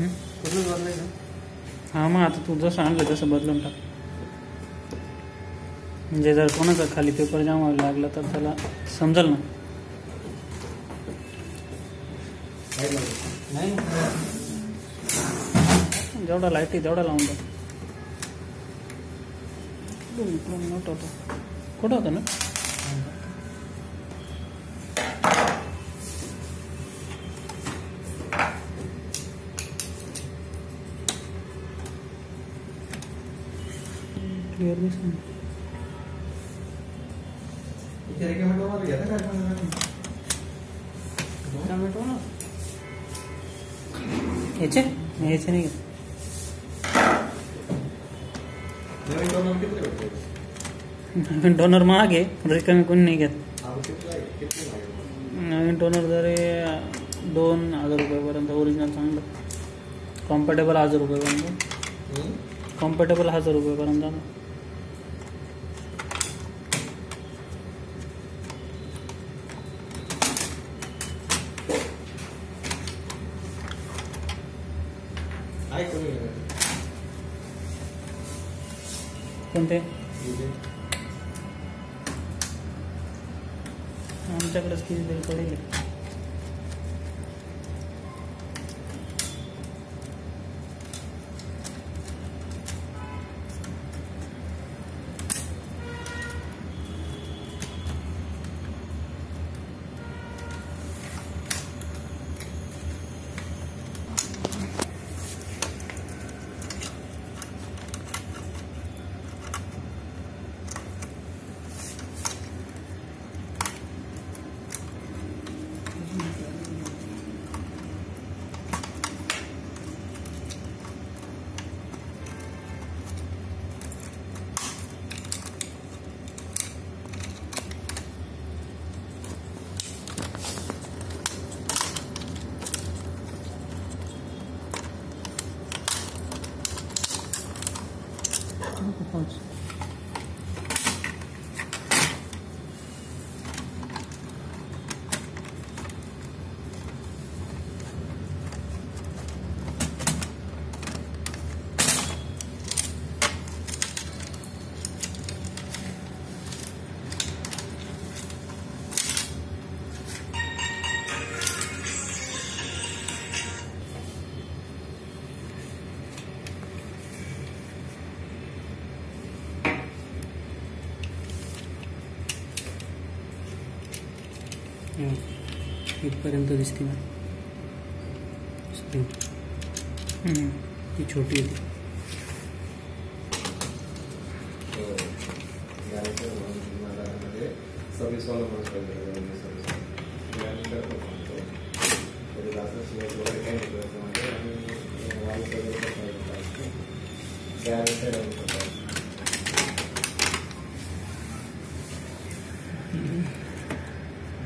हं? हा मग आता तू जसं आणलं तसं बदलून टाक. म्हणजे जर कोणाचा खाली पेपर जाम व्हायला लागला तर त्याला समजेल ना? जेवढा लाइट तेवढा लावून इकडून नव्हतं होतं? कुठं होतं ना क्लिअर दिसत इथे रिकमेंड वर घेता काय टोमॅटो ना याचे याचे नाही घेत नवीन टोमॅटो किती भेटते नवीन टोनर महाग आहे रिकामी कोणी नाही घेत हा किती आहे किती आहे नवीन दोन हज़ार रुपयापर्यंत ओरिजिनल चांगलं कम्फर्टेबल हज़ार रुपयापर्यंत? कम्फर्टेबल हज़ार रुपयापर्यंत कोणते. आमच्याकडेच किती तरी पडेल इथपर्यंत दिसते ना स्प्रिंग ती छोटी होती सर्व्हिस वाला माणूस पाहिजे त्यानंतर तो म्हणतो तरी जास्त शिवाय वगैरे काही नाही करायचं म्हणजे आणि वाईट वगैरे पण पाहिजे त्यानंतर आम्ही करतो. नाही नाही,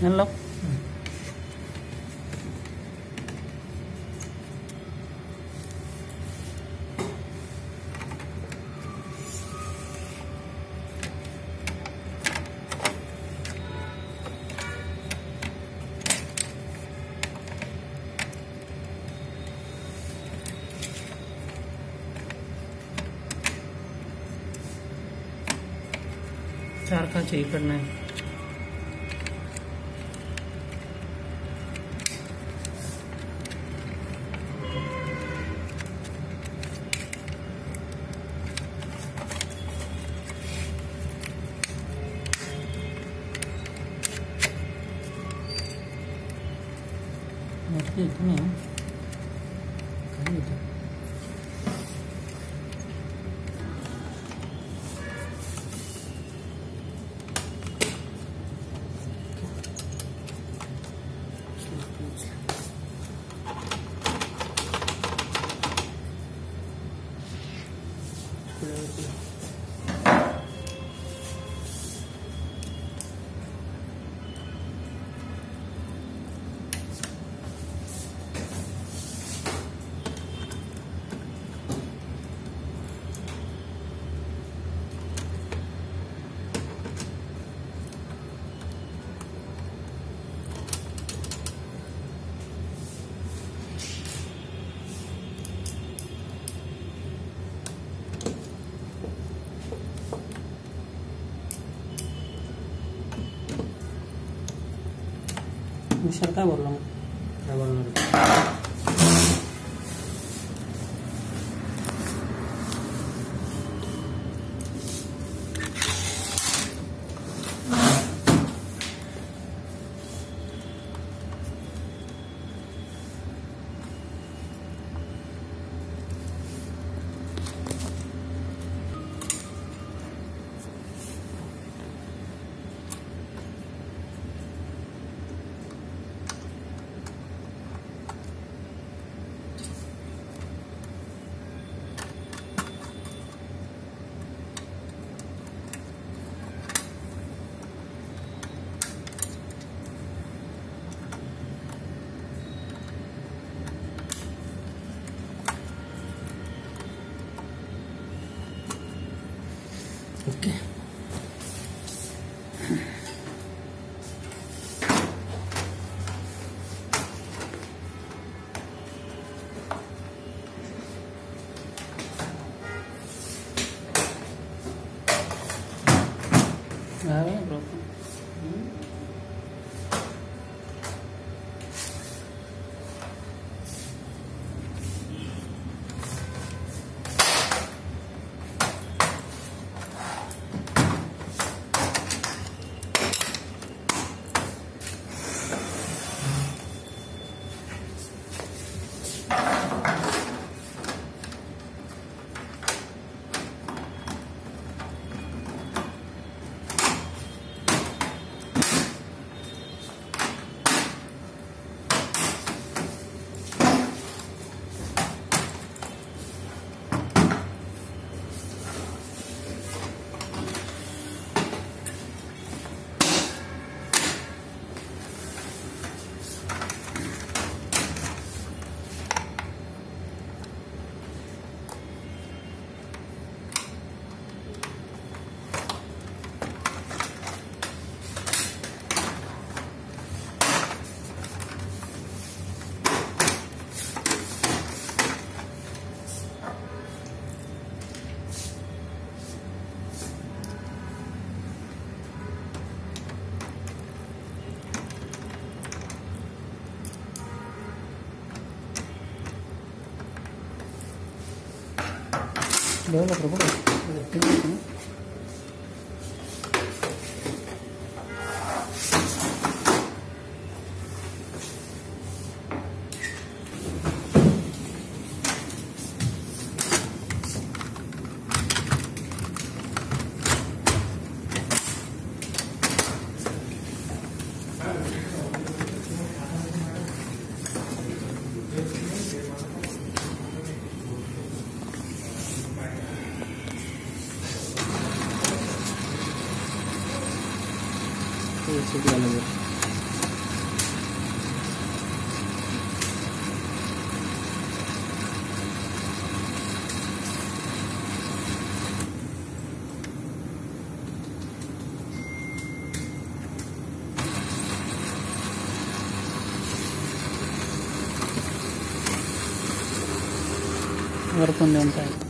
Hello. है हेलो चार काच आहे Me salta por lo. Nada. No, no, pero sẽ là được వరకు